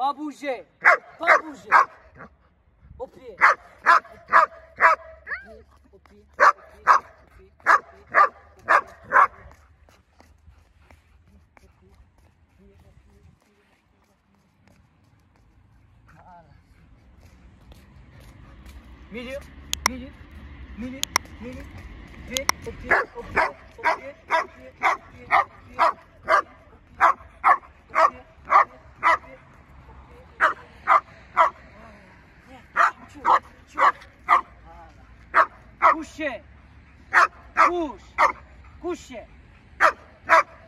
Pas bouger. Pas bouger. Au pied. Au pied. Milieu, milieu, milieu, milieu, pied, au pied, au pied, au pied. Puść się! Puść! Puść się!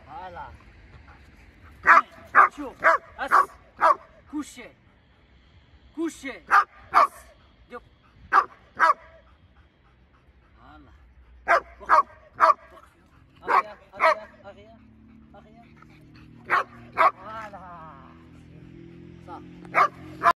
Hala! Puść się! Puść się! Puść się!